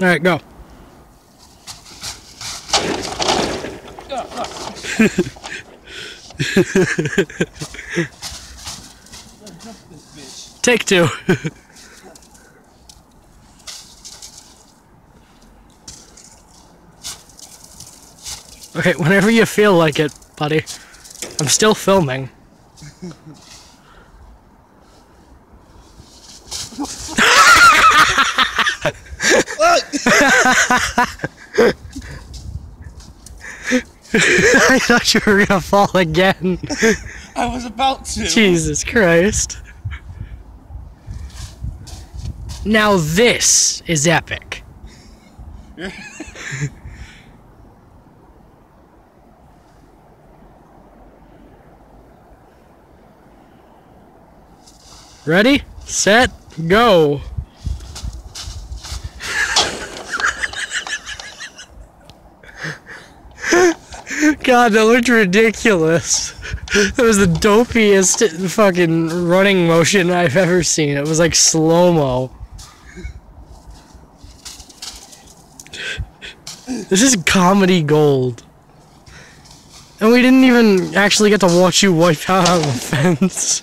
All right, go. Take two. okay, whenever you feel like it, buddy. I'm still filming. I thought you were gonna fall again. I was about to. Jesus Christ. Now this is epic. Ready, set, go. God, that looked ridiculous. That was the dopiest fucking running motion I've ever seen. It was like slow mo. This is comedy gold. And we didn't even actually get to watch you wipe out on the fence.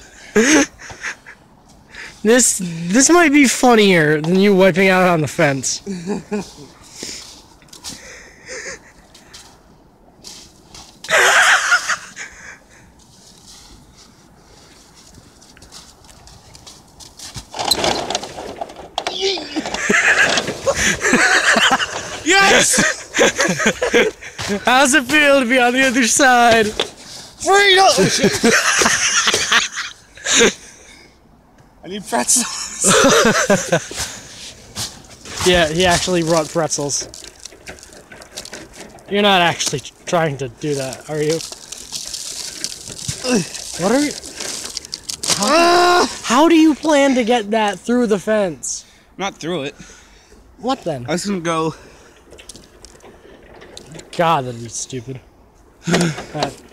this this might be funnier than you wiping out on the fence. Yes! How's it feel to be on the other side? Freedom! Shit. I need pretzels. Yeah, he actually brought pretzels. You're not actually trying to do that, are you? What are you? How, how do you plan to get that through the fence? Not through it. What then? I was gonna go. God, that'd be stupid.